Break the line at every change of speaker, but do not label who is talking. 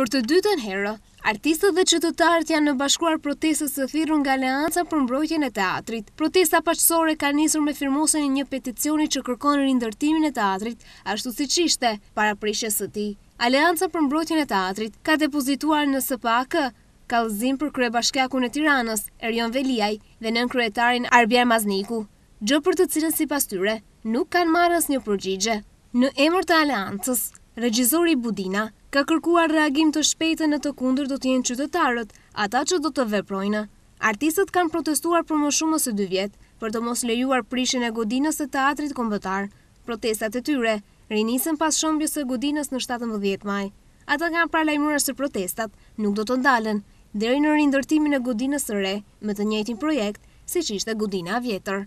Për të dytën herë, artistët dhe qytetarët i janë bashkuar protestës së thirrur nga Aleanca për Mbrojtjen e Teatrit. Protesta paqësore ka nisur me firmosjen e një peticioni që kërkon rindërtimin e teatrit ashtu siç ishte para prishjes së tij. Aleanca për Mbrojtjen e Teatrit ka depozituar në SPAK kallëzim për kryebashkiakun e Tiranës, Erion Veliaj dhe nënkryetarin Arbjan Mazniku. gjë për të cilën sipas tyre nuk kanë marrë asnjë përgjigje. Në emër të Aleancës, regjizori Budina ka kërkuar reagim të shpejtë e në të kundërt do të jenë qytetarët ata që do të veprojnë. Artistët kanë protestuar për më shumë se dy vjet për të mos lejuar prishjen e godinës së Teatrit Kombëtar Protestat e tyre rinisën pas shembjes së godinës më shtatëmbëdhjetë maj. Ata kanë paralajmëruar se protestat nuk do të ndalen deri në rindërtimin e godinës së re me të njëjtin projekt siç ishte godina e vjetër.